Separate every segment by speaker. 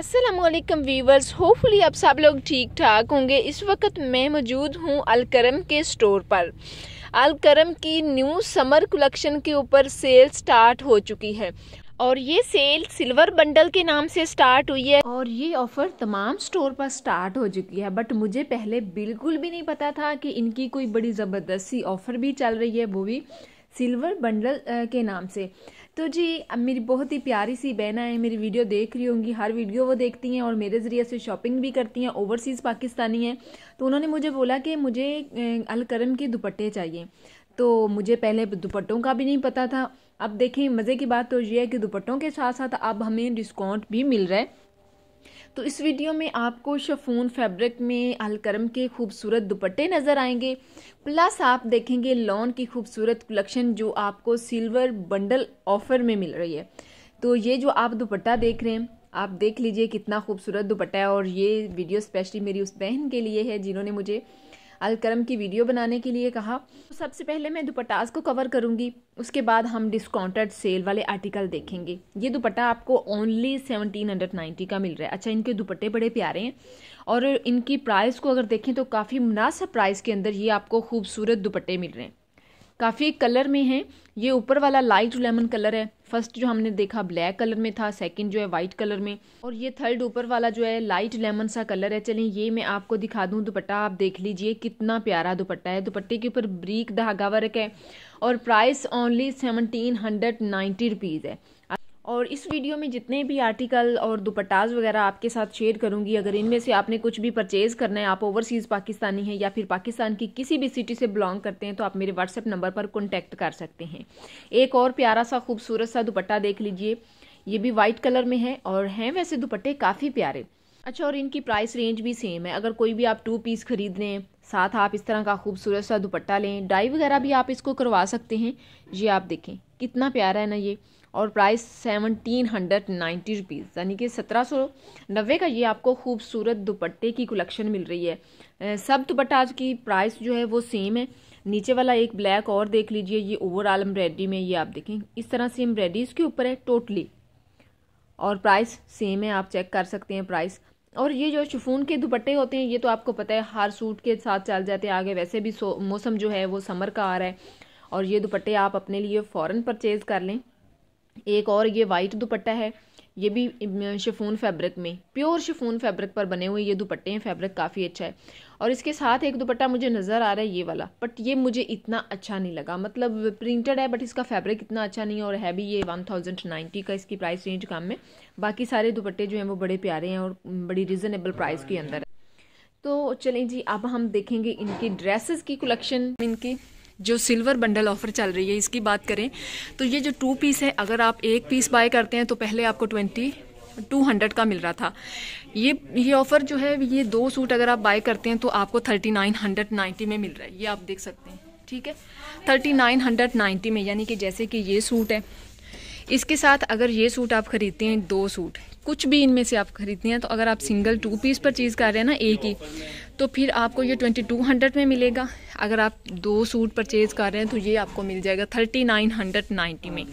Speaker 1: Aslam viewers hopefully आप सब लोग ठीक ठाक होंगे। इस वक्त मैं मौजूद हूँ अलकरम के स्टोर पर। अलकरम की न्यू समर कलेक्शन के ऊपर सेल स्टार्ट हो चुकी है। और ये सेल सिल्वर बंडल के नाम से स्टार्ट हुई है। और ये ऑफ़र तमाम स्टोर पर स्टार्ट हो चुकी है। बट मुझे पहले बिल्कुल भी नहीं पता था कि इनकी कोई बड़ी ज़बरदस्ती ऑफ़र भी चल रही है, वो भी सिल्वर बंडल के नाम से। तो जी, अब मेरी बहुत ही प्यारी सी बहन है, मेरी वीडियो देख रही होंगी, हर वीडियो वो देखती हैं और मेरे ज़रिए से शॉपिंग भी करती हैं ओवरसीज़ पाकिस्तानी हैं। तो उन्होंने मुझे बोला कि मुझे अलकरम के दुपट्टे चाहिए। तो मुझे पहले दुपट्टों का भी नहीं पता था। अब देखें, मज़े की बात तो ये है कि दुपट्टों के साथ साथ अब हमें डिस्काउंट भी मिल रहा है। तो इस वीडियो में आपको शफून फैब्रिक में अलकरम के खूबसूरत दुपट्टे नज़र आएँगे। प्लस आप देखेंगे लॉन की खूबसूरत कलेक्शन जो आपको सिल्वर बंडल ऑफ़र में मिल रही है। तो ये जो आप दुपट्टा देख रहे हैं, आप देख लीजिए कितना खूबसूरत दुपट्टा है और ये वीडियो स्पेशली मेरी उस बहन के लिए है जिन्होंने मुझे अलकरम की वीडियो बनाने के लिए कहा। तो सबसे पहले मैं दुपट्टाज को कवर करूँगी। उसके बाद हम डिस्काउंटेड सेल वाले आर्टिकल देखेंगे। ये दुपट्टा आपको ओनली सेवनटीन हंड्रेड नाइन्टी का मिल रहा है। अच्छा इनके दुपट्टे बड़े प्यारे हैं। और इनकी प्राइस को अगर देखें तो काफ़ी मुनासब प्राइस के अंदर ये आपको खूबसूरत दुपट्टे मिल रहे हैं। काफ़ी कलर में है। ये ऊपर वाला लाइट लेमन कलर है। फ़र्स्ट जो हमने देखा ब्लैक कलर में था सेकंड जो है वाइट कलर में। और ये थर्ड ऊपर वाला जो है लाइट लेमन सा कलर है। चलिए ये मैं आपको दिखा दूँ, दुपट्टा आप देख लीजिए, कितना प्यारा दुपट्टा है। दुपट्टे के ऊपर ब्रीक धागा वर्क है। और price only seventeen hundred ninety rupees है। और इस वीडियो में जितने भी आर्टिकल और दुपट्टाज वगैरह आपके साथ शेयर करूँगी, अगर इनमें से आपने कुछ भी परचेज करना है, आप ओवरसीज़ पाकिस्तानी हैं या फिर पाकिस्तान की किसी भी सिटी से बिलोंग करते हैं तो आप मेरे व्हाट्सएप नंबर पर कॉन्टैक्ट कर सकते हैं। एक और प्यारा सा, खूबसूरत सा दुपट्टा देख लीजिए। ये भी वाइट कलर में है और हैं वैसे दुपट्टे काफ़ी प्यारे। अच्छा और इनकी प्राइस रेंज भी सेम है। अगर कोई भी आप टू पीस खरीद लें, साथ आप इस तरह का खूबसूरत सा दुपट्टा लें डाई वगैरह भी आप इसको करवा सकते हैं। ये आप देखें, कितना प्यारा है ना ये। और price seventeen hundred ninety rupees यानी कि सत्रह सौ नब्बे का ये आपको खूबसूरत दुपट्टे की कलेक्शन मिल रही है। सब दुपट्टा आज की प्राइस जो है वो सेम है। नीचे वाला एक ब्लैक और देख लीजिए, ये ओवरऑल एम्ब्रॉयडरी में ये आप देखें। इस तरह से एम्ब्रॉयडरी इसके ऊपर है टोटली और प्राइस सेम है, आप चेक कर सकते हैं प्राइस और ये जो शिफोन के दुपट्टे होते हैं, ये तो आपको पता है, हर सूट के साथ चल जाते हैं। आगे वैसे भी मौसम जो है वो समर का आ रहा है। और ये दुपट्टे आप अपने लिए फ़ौरन परचेज़ कर लें। एक और ये वाइट दुपट्टा है, ये भी शिफोन फैब्रिक में। प्योर शिफोन फैब्रिक पर बने हुए ये दुपट्टे हैं फैब्रिक काफ़ी अच्छा है। और इसके साथ एक दुपट्टा मुझे नज़र आ रहा है, ये वाला। बट ये मुझे इतना अच्छा नहीं लगा। मतलब प्रिंटेड है बट इसका फैब्रिक इतना अच्छा नहीं है और है भी ये वन थाउज़ेंड नाइन्टी का इसकी प्राइस रेंज कम है। बाकी सारे दुपट्टे जो हैं, वो बड़े प्यारे हैं और बड़ी रिजनेबल प्राइस के अंदर है। तो चलें जी, अब हम देखेंगे इनकी ड्रेसेस की कलेक्शन इनकी जो सिल्वर बंडल ऑफ़र चल रही है, इसकी बात करें तो ये जो टू पीस है, अगर आप एक पीस बाय करते हैं तो पहले आपको ट्वेंटी टू हंड्रेड का मिल रहा था। ये ये ऑफ़र जो है, ये दो सूट अगर आप बाय करते हैं तो आपको थर्टी नाइन हंड्रेड नाइन्टी में मिल रहा है। ये आप देख सकते हैं, ठीक है? थर्टी नाइन हंड्रेड नाइन्टी में, यानी कि जैसे कि ये सूट है। इसके साथ अगर ये सूट आप खरीदते हैं, दो सूट कुछ भी इनमें से आप खरीदते हैं तो अगर आप सिंगल टू पीस परचेज कर रहे हैं ना, एक ही तो फिर आपको ये ट्वेंटी टू हंड्रेड में मिलेगा। अगर आप दो सूट परचेज़ कर रहे हैं तो ये आपको मिल जाएगा थर्टी नाइन हंड्रेड नाइन्टी में।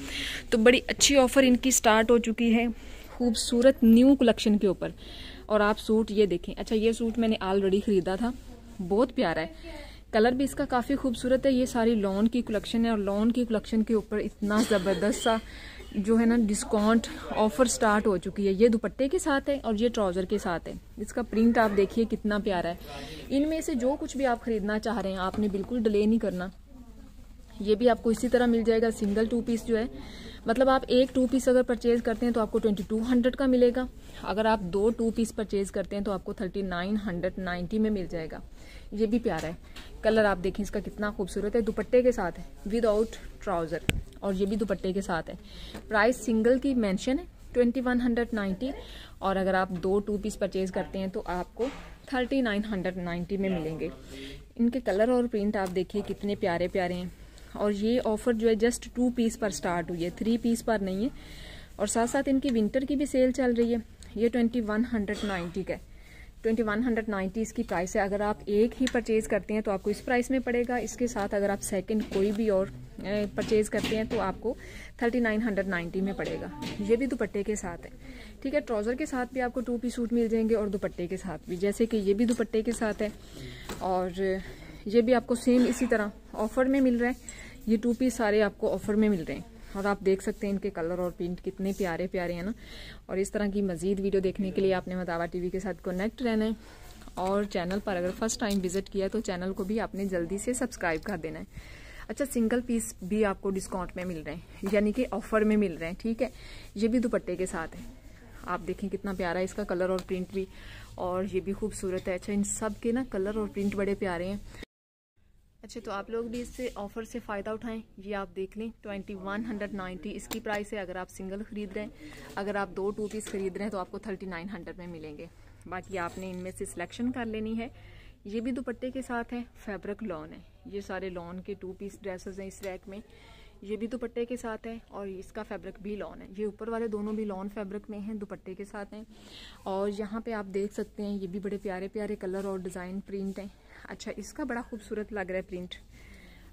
Speaker 1: तो बड़ी अच्छी ऑफ़र इनकी स्टार्ट हो चुकी है, खूबसूरत न्यू कलेक्शन के ऊपर। और आप सूट ये देखें। अच्छा ये सूट मैंने ऑलरेडी ख़रीदा था। बहुत प्यारा है। कलर भी इसका काफ़ी खूबसूरत है। ये सारी लॉन की कलेक्शन है और लॉन की कलेक्शन के ऊपर इतना ज़बरदस्त सा जो है ना डिस्काउंट ऑफ़र स्टार्ट हो चुकी है। ये दुपट्टे के साथ है और ये ट्राउज़र के साथ है। इसका प्रिंट आप देखिए, कितना प्यारा है। इनमें से जो कुछ भी आप खरीदना चाह रहे हैं, आपने बिल्कुल डिले नहीं करना। ये भी आपको इसी तरह मिल जाएगा। सिंगल टू पीस जो है मतलब आप एक टू पीस अगर परचेज करते हैं तो आपको ट्वेंटी टू हंड्रेड का मिलेगा। अगर आप दो टू पीस परचेज करते हैं तो आपको थर्टी नाइन हंड्रेड नाइन्टी में मिल जाएगा। ये भी प्यारा है। कलर आप देखें, इसका कितना खूबसूरत है। दुपट्टे के साथ है विदाउट ट्राउज़र और ये भी दुपट्टे के साथ है। प्राइस सिंगल की मेंशन है ट्वेंटी वन हंड्रेड नाइन्टी और अगर आप दो टू पीस परचेज करते हैं तो आपको थर्टी नाइन हंड्रेड नाइन्टी में मिलेंगे। इनके कलर और प्रिंट आप देखिए, कितने प्यारे प्यारे हैं। और ये ऑफ़र जो है जस्ट टू पीस पर स्टार्ट हुई है। थ्री पीस पर नहीं है। और साथ साथ इनकी विंटर की भी सेल चल रही है। ये ट्वेंटी वन हंड्रेड नाइन्टी का ट्वेंटी वन हंड्रेड नाइन्टी इसकी प्राइस है। अगर आप एक ही परचेज करते हैं तो आपको इस प्राइस में पड़ेगा। इसके साथ अगर आप सेकंड कोई भी और परचेज करते हैं तो आपको थर्टी नाइन हंड्रेड नाइन्टी में पड़ेगा। ये भी दुपट्टे के साथ है। ठीक है ट्राउज़र के साथ भी आपको टू पी सूट मिल जाएँगे और दुपट्टे के साथ भी। जैसे कि ये भी दुपट्टे के साथ है। और ये भी आपको सेम इसी तरह ऑफ़र में मिल रहा है। ये टू पीस सारे आपको ऑफ़र में मिल रहे हैं। और आप देख सकते हैं इनके कलर और प्रिंट कितने प्यारे प्यारे हैं ना। और इस तरह की मजीद वीडियो देखने के लिए आपने मदावा टीवी के साथ कनेक्ट रहना है। और चैनल पर अगर फ़र्स्ट टाइम विज़िट किया तो चैनल को भी आपने जल्दी से सब्सक्राइब कर देना है। अच्छा सिंगल पीस भी आपको डिस्काउंट में मिल रहे हैं। यानी कि ऑफ़र में मिल रहे हैं, ठीक है? ये भी दुपट्टे के साथ है। आप देखें कितना प्यारा है इसका कलर और प्रिंट भी। और ये भी खूबसूरत है। अच्छा इन सब के ना कलर और प्रिंट बड़े प्यारे हैं। अच्छा तो आप लोग भी इससे ऑफ़र से फ़ायदा उठाएँ? ये आप देख लें ट्वेंटी वन हंड्रेड नाइन्टी इसकी प्राइस है, अगर आप सिंगल खरीद रहे हैं। अगर आप दो टू पीस खरीद रहे हैं तो आपको थर्टी नाइन हंड्रेड में मिलेंगे। बाकी आपने इनमें से सिलेक्शन कर लेनी है। ये भी दुपट्टे के साथ है फैब्रिक लॉन है। ये सारे लॉन के टू पीस ड्रेसेस हैं इस रैक में। ये भी दुपट्टे के साथ है और इसका फैब्रिक भी लॉन है। ये ऊपर वाले दोनों भी लॉन फैब्रिक में हैं, दुपट्टे के साथ हैं। और यहाँ पे आप देख सकते हैं, ये भी बड़े प्यारे प्यारे कलर और डिज़ाइन प्रिंट हैं। अच्छा इसका बड़ा खूबसूरत लग रहा है प्रिंट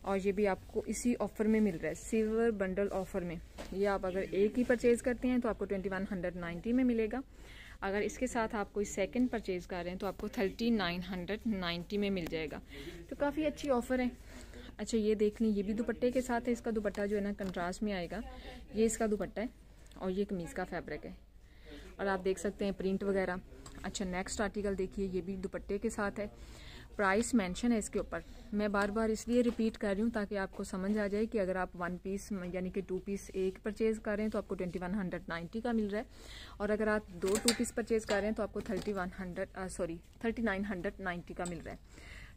Speaker 1: और ये भी आपको इसी ऑफ़र में मिल रहा है सिल्वर बंडल ऑफ़र में। ये आप अगर एक ही परचेज करते हैं तो आपको ट्वेंटी वन हंड्रेड नाइन्टी में मिलेगा। अगर इसके साथ आप कोई सेकंड परचेज कर रहे हैं तो आपको थर्टी नाइन हंड्रेड नाइन्टी में मिल जाएगा। तो काफ़ी अच्छी ऑफ़र है। अच्छा ये देख लें, ये भी दुपट्टे के साथ है, इसका दुपट्टा जो है ना कंट्रास्ट में आएगा। ये इसका दुपट्टा है, और ये कमीज़ का फैब्रिक है। और आप देख सकते हैं प्रिंट वगैरह। अच्छा नेक्स्ट आर्टिकल देखिए, ये भी दुपट्टे के साथ है। प्राइस मेंशन है इसके ऊपर। मैं बार बार इसलिए रिपीट कर रही हूँ ताकि आपको समझ आ जाए कि अगर आप वन पीस यानी कि टू पीस एक परचेज कर रहे हैं तो आपको ट्वेंटी वन हंड्रेड नाइन्टी का मिल रहा है। और अगर आप दो टू पीस परचेज कर रहे हैं तो आपको thirty one hundred sorry thirty nine hundred ninety का मिल रहा है।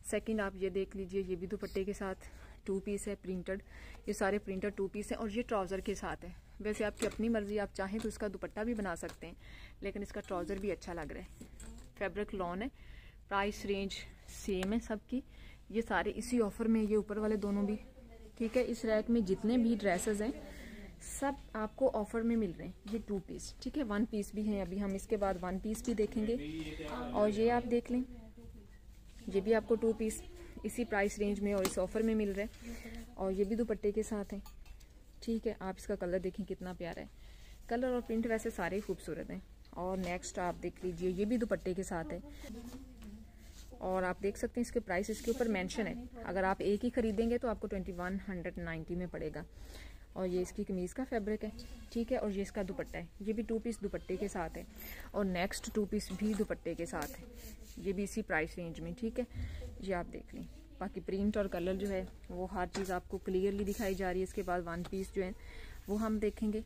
Speaker 1: सेकंड आप ये देख लीजिए, ये भी दुपट्टे के साथ टू पीस है प्रिंटेड ये सारे प्रिंटेड टू पीस है और ये ट्राउज़र के साथ है। वैसे आपकी अपनी मर्ज़ी, आप चाहें तो इसका दुपट्टा भी बना सकते हैं, लेकिन इसका ट्राउज़र भी अच्छा लग रहा है। फैब्रिक लॉन है। प्राइस रेंज सेम है सबकी। ये सारे इसी ऑफ़र में, ये ऊपर वाले दोनों भी। ठीक है, इस रैक में जितने भी ड्रेसेस हैं, सब आपको ऑफ़र में मिल रहे हैं। ये टू पीस ठीक है? वन पीस भी हैं। अभी हम इसके बाद वन पीस भी देखेंगे। और ये आप देख लें। ये भी आपको टू पीस इसी प्राइस रेंज में और इस ऑफ़र में मिल रहे हैं। और ये भी दुपट्टे के साथ हैं। ठीक है, आप इसका कलर देखें, कितना प्यारा है। कलर और प्रिंट वैसे सारे खूबसूरत हैं। और नेक्स्ट आप देख लीजिए, ये भी दुपट्टे के साथ है। और आप देख सकते हैं इसके प्राइस इसके ऊपर मेंशन है। अगर आप एक ही खरीदेंगे तो आपको ट्वेंटी वन हंड्रेड नाइन्टी में पड़ेगा। और ये इसकी कमीज़ का फैब्रिक है, ठीक है? और ये इसका दुपट्टा है। ये भी टू पीस दुपट्टे के साथ है। और नेक्स्ट टू पीस भी दुपट्टे के साथ है। ये भी इसी प्राइस रेंज में, ठीक है? ये आप देख लें। बाकी प्रिंट और कलर जो है, वो हर चीज़ आपको क्लियरली दिखाई जा रही है। इसके बाद वन पीस जो है, वो हम देखेंगे।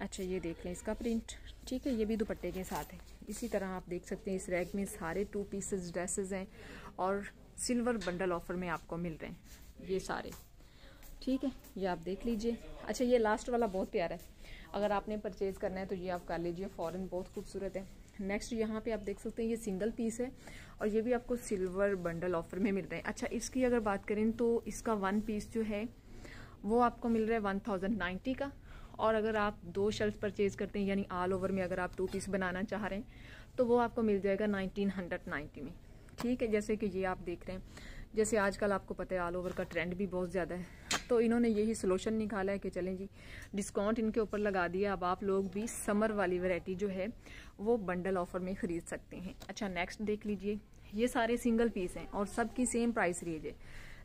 Speaker 1: अच्छा ये देख लें इसका प्रिंट ठीक है? ये भी दुपट्टे के साथ है। इसी तरह आप देख सकते हैं इस रैक में सारे टू पीसेस ड्रेसेस हैं और सिल्वर बंडल ऑफ़र में आपको मिल रहे हैं। ये सारे। ठीक है, ये आप देख लीजिए। अच्छा ये लास्ट वाला बहुत प्यारा है। अगर आपने परचेज करना है तो ये आप कर लीजिए फ़ॉरन बहुत खूबसूरत है। नेक्स्ट यहाँ पे आप देख सकते हैं ये सिंगल पीस है और ये भी आपको सिल्वर बंडल ऑफ़र में मिल रहे हैं। अच्छा इसकी अगर बात करें तो इसका वन पीस जो है, वो आपको मिल रहा है वन थाउज़ेंड नाइन्टी का। और अगर आप दो शर्ट परचेज करते हैं, यानी ऑल ओवर में अगर आप टू पीस बनाना चाह रहे हैं तो वो आपको मिल जाएगा नाइनटीन हंड्रेड नाइन्टी में। ठीक है, जैसे कि ये आप देख रहे हैं। जैसे आजकल आपको पता है ऑल ओवर का ट्रेंड भी बहुत ज़्यादा है। तो इन्होंने यही सोल्यूशन निकाला है कि चलें जी डिस्काउंट इनके ऊपर लगा दिया। अब आप लोग भी समर वाली वैरायटी जो है, वो बंडल ऑफ़र में खरीद सकते हैं। अच्छा नेक्स्ट देख लीजिए। ये सारे सिंगल पीस हैं और सबकी सेम प्राइस रेंज है।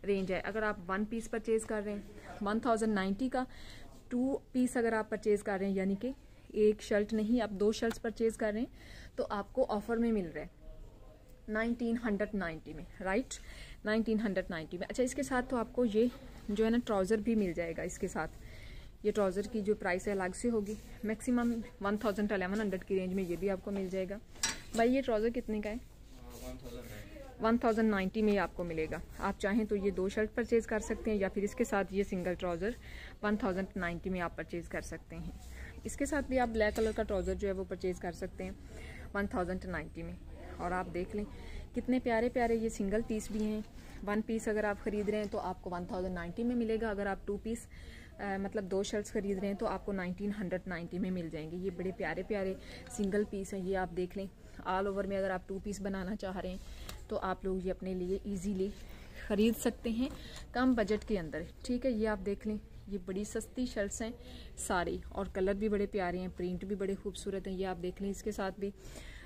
Speaker 1: रेंज है। अगर आप वन पीस परचेज कर रहे हैं वन थाउज़ेंड नाइन्टी का टू पीस अगर आप परचेज कर रहे हैं, यानी कि एक शर्ट नहीं, आप दो शर्ट्स परचेज कर रहे हैं तो आपको ऑफ़र में मिल रहा है। नाइनटीन हंड्रेड नाइन्टी में राइट नाइनटीन हंड्रेड नाइन्टी में। अच्छा इसके साथ तो आपको ये जो है ना ट्राउज़र भी मिल जाएगा इसके साथ। ये ट्राउज़र की जो प्राइस है, अलग से होगी। Maximum one thousand eleven hundred की रेंज में ये भी आपको मिल जाएगा। भाई, ये ट्राउज़र कितने का है। वन थाउज़ेंड नाइन्टी में आपको मिलेगा। आप चाहें तो ये दो शर्ट परचेज कर सकते हैं या फिर इसके साथ ये single trouser one thousand ninety में आप परचेज कर सकते हैं। इसके साथ भी आप ब्लैक कलर का ट्राउज़र जो है वो परचेज कर सकते हैं वन थाउज़ेंड नाइन्टी में। और आप देख लें कितने प्यारे प्यारे ये सिंगल पीस भी हैं। वन पीस अगर आप ख़रीद रहे हैं तो आपको वन थाउज़ेंड नाइन्टी में मिलेगा। अगर आप टू पीस आ, मतलब दो शर्ट्स खरीद रहे हैं तो आपको नाइनटीन हंड्रेड नाइन्टी में मिल जाएँगे। ये बड़े प्यारे प्यारे सिंगल पीस हैं। ये आप देख लें ऑल ओवर में अगर आप टू पीस बनाना चाह रहे हैं तो आप लोग ये अपने लिए इजीली ख़रीद सकते हैं कम बजट के अंदर। ठीक है, ये आप देख लें, ये बड़ी सस्ती शर्ट्स हैं, सारी। और कलर भी बड़े प्यारे हैं प्रिंट भी बड़े खूबसूरत हैं, ये आप देख लें इसके साथ भी।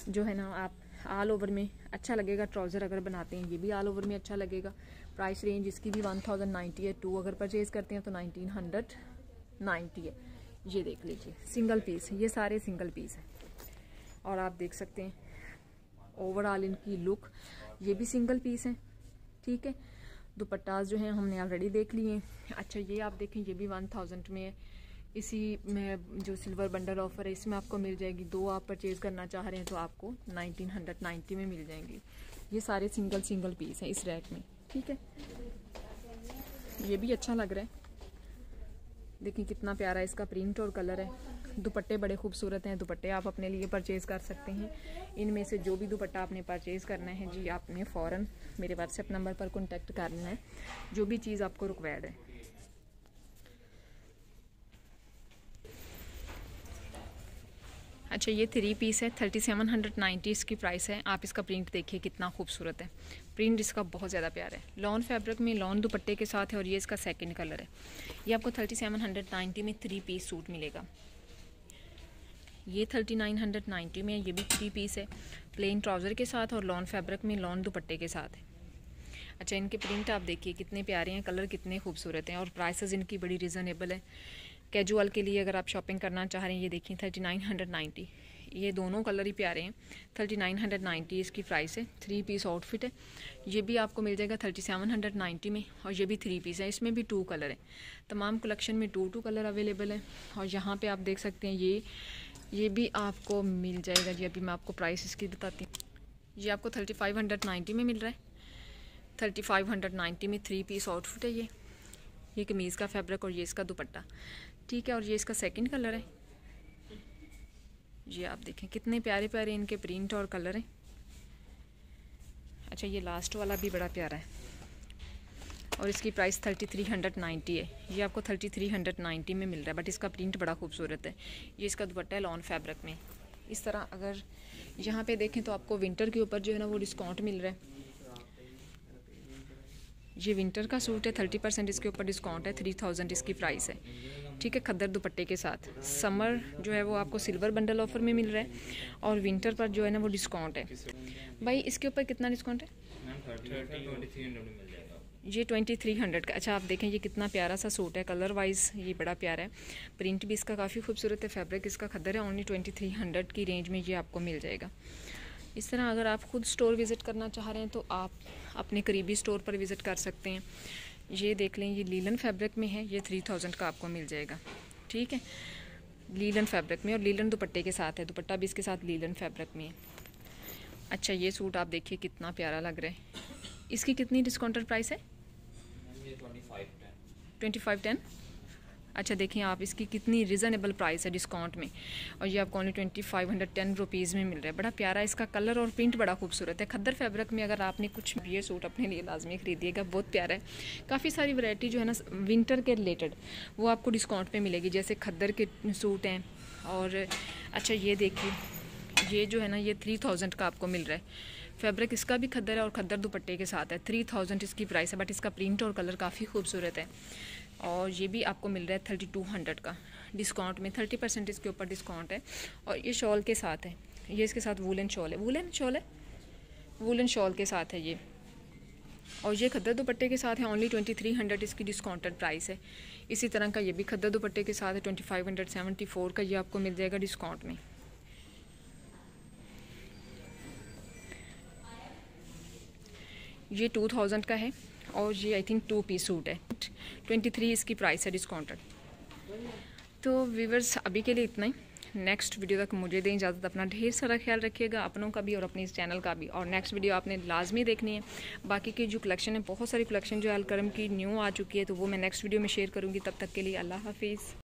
Speaker 1: जो है ना, आप ऑल ओवर में अच्छा लगेगा ट्राउज़र अगर बनाते हैं, ये भी ऑल ओवर में अच्छा लगेगा। प्राइस रेंज इसकी भी वन थाउज़ेंड नाइन्टी है टू अगर परचेज करते हैं तो नाइनटीन हंड्रेड नाइन्टी है। ये देख लीजिए सिंगल पीस ये सारे सिंगल पीस हैं। और आप देख सकते हैं ओवरऑल इनकी लुक ये भी सिंगल पीस हैं, ठीक है? दुपट्टाज जो हैं हमने ऑलरेडी देख लिए अच्छा ये आप देखें, ये भी वन थाउज़ेंड में है। इसी में जो सिल्वर बंडल ऑफ़र है, इसमें आपको मिल जाएगी दो आप परचेज करना चाह रहे हैं तो आपको नाइनटीन हंड्रेड नाइन्टी में मिल जाएँगी। ये सारे सिंगल सिंगल पीस हैं इस रैक में, ठीक है? ये भी अच्छा लग रहा है। देखिए कितना प्यारा इसका प्रिंट और कलर है। दुपट्टे बड़े खूबसूरत हैं, दुपट्टे आप अपने लिए परचेज़ कर सकते हैं। इनमें से जो भी दुपट्टा आपने परचेज़ करना है जी, आपने फ़ौरन मेरे व्हाट्सएप नंबर पर कॉन्टेक्ट करना है। जो भी चीज़ आपको रिक्वायर्ड है। अच्छा ये थ्री पीस है थर्टी सेवन हंड्रेड नाइन्टी इसकी प्राइस है। आप इसका प्रिंट देखिए, कितना खूबसूरत है। प्रिंट इसका बहुत ज़्यादा प्यार है। लॉन फैब्रिक में लॉन दुपट्टे के साथ है और ये इसका सेकंड कलर है। ये आपको थर्टी सेवन हंड्रेड नाइन्टी में थ्री पीस सूट मिलेगा। ये थर्टी नाइन हंड्रेड नाइन्टी में ये भी थ्री पीस है। प्लेन ट्राउज़र के साथ और लॉन फैब्रिक में लॉन दुपट्टे के साथ है। अच्छा इनके प्रिंट आप देखिए, कितने प्यारे हैं कलर कितने खूबसूरत हैं और प्राइसेस इनकी बड़ी रिजनेबल है। कैजुअल के लिए अगर आप शॉपिंग करना चाह रहे हैं, ये देखिए थर्टी नाइन हंड्रेड नाइन्टी। ये दोनों कलर ही प्यारे हैं। थर्टी नाइन हंड्रेड नाइन्टी इसकी प्राइस है थ्री पीस आउटफिट है। ये भी आपको मिल जाएगा थर्टी सेवन हंड्रेड नाइन्टी में और ये भी थ्री पीस है। इसमें भी टू कलर है। तमाम कलेक्शन में टू टू कलर अवेलेबल है। और यहाँ पे आप देख सकते हैं, ये ये भी आपको मिल जाएगा जी, अभी मैं आपको प्राइस इसकी बताती हूँ। ये आपको थर्टी फाइव हंड्रेड नाइन्टी में मिल रहा है। थर्टी फाइव हंड्रेड नाइन्टी में थ्री पीस आउटफिट है ये। ये कमीज़ का फैब्रिक और ये इसका दुपट्टा। ठीक है, और ये इसका सेकंड कलर है। ये आप देखें, कितने प्यारे प्यारे इनके प्रिंट और कलर हैं। अच्छा ये लास्ट वाला भी बड़ा प्यारा है। और इसकी price thirty three hundred ninety है। ये आपको थर्टी थ्री हंड्रेड नाइन्टी में मिल रहा है बट इसका प्रिंट बड़ा खूबसूरत है। ये इसका दुपट्टा है लॉन फैब्रिक में। इस तरह अगर यहाँ पे देखें तो आपको विंटर के ऊपर जो है ना वो डिस्काउंट मिल रहा है। ये विंटर का सूट है थर्टी परसेंट इसके ऊपर डिस्काउंट है थ्री थाउज़ेंड इसकी प्राइस है। ठीक है, खद्दर दुपट्टे के साथ। समर जो है वो आपको सिल्वर बंडल ऑफ़र में मिल रहा है और विंटर पर जो है ना वो डिस्काउंट है। भाई, इसके ऊपर कितना डिस्काउंट है। ये ट्वेंटी थ्री हंड्रेड का। अच्छा आप देखें, ये कितना प्यारा सा सूट है कलर वाइज ये बड़ा प्यारा है। प्रिंट भी इसका काफ़ी खूबसूरत है फैब्रिक इसका खदर है ओनली ट्वेंटी थ्री हंड्रेड की रेंज में ये आपको मिल जाएगा। इस तरह अगर आप खुद स्टोर विज़िट करना चाह रहे हैं तो आप अपने करीबी स्टोर पर विज़िट कर सकते हैं। ये देख लें, ये लीलन फैब्रिक में है, ये थ्री थाउज़ेंड का आपको मिल जाएगा। ठीक है? लीलन फैब्रिक में और लीलन दुपट्टे के साथ है, दुपट्टा भी इसके साथ लीलन फैब्रिक में है। अच्छा ये सूट आप देखिए, कितना प्यारा लग रहा है। इसकी कितनी डिस्काउंटेड प्राइस है? ट्वेंटी फाइव टेन अच्छा देखिए आप इसकी कितनी रिजनेबल प्राइस है डिस्काउंट में। और ये आपको only twenty five hundred ten rupees में मिल रहा है। बड़ा प्यारा इसका कलर और प्रिंट बड़ा खूबसूरत है। खद्दर फैब्रिक में अगर आपने कुछ भी ये सूट अपने लिए लाजमी खरीदिएगा बहुत प्यारा है। काफ़ी सारी वैरायटी जो है ना विंटर के रिलेटेड वो आपको डिस्काउंट पर मिलेगी। जैसे खद्दर के सूट हैं। और अच्छा ये देखिए। ये जो है ना, ये थ्री थाउज़ेंड का आपको मिल रहा है। फैब्रिक इसका भी खद्दर है और खद्दर दुपट्टे के साथ है। थ्री थाउज़ेंड इसकी प्राइस है बट इसका प्रिंट और कलर काफ़ी खूबसूरत है। और ये भी आपको मिल रहा है थर्टी टू हंड्रेड का। डिस्काउंट में थर्टी परसेंट इसके ऊपर डिस्काउंट है। और ये शॉल के साथ है। ये इसके साथ वूलन शॉल है। वुलन शॉल है? वुलन शॉल के साथ है ये। और ये खद्दर दुपट्टे के साथ है। ओनली ट्वेंटी थ्री हंड्रेड इसकी डिस्काउंटेड प्राइस है। इसी तरह का ये भी खद्दर दुपट्टे के साथ है। Twenty five hundred seventy four का ये आपको मिल जाएगा डिस्काउंट में। ये टू थाउज़ेंड का है और ये I think two piece suit है. ट्वेंटी थ्री इसकी प्राइस है डिस्काउंटेड तो व्यूवर्स अभी के लिए इतना ही. नेक्स्ट वीडियो तक मुझे दें इजाज़त, अपना ढेर सारा ख्याल रखिएगा, अपनों का भी और अपने इस चैनल का भी. और नेक्स्ट वीडियो आपने लाजमी देखनी है. बाकी की जो कलेक्शन है, बहुत सारी कलेक्शन जो अलकरम की न्यू आ चुकी है तो वो मैं नेक्स्ट वीडियो में शेयर करूँगी. तब तक के लिए अल्लाह हाफिज़.